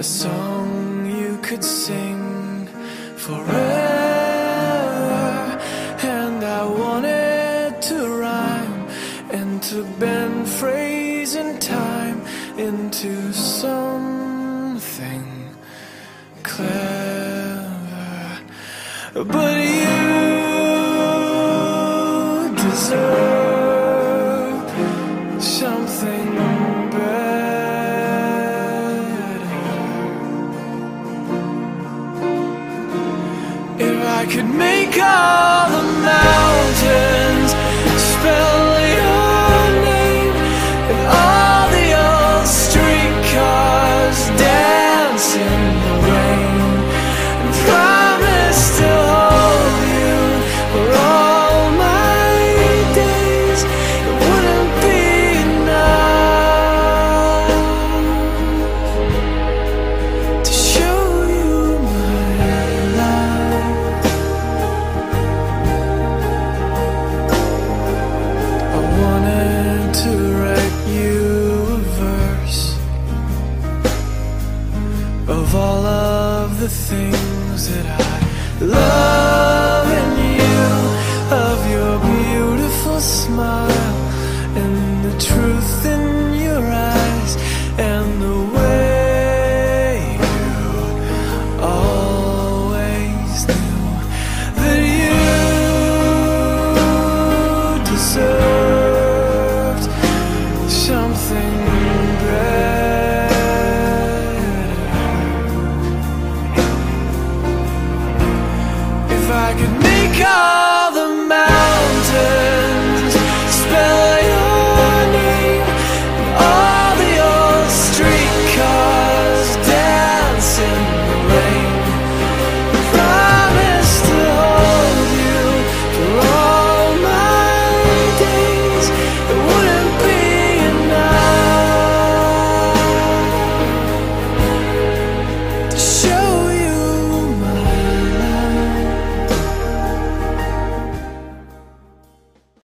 a song you could sing forever. And I wanted to rhyme and to bend phrase and time into something clever. But you deserve I could make all things that I love in you, of your beautiful smile and the truth in your eyes and the way you always knew that you deserved If